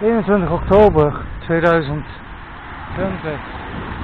21 oktober 2020.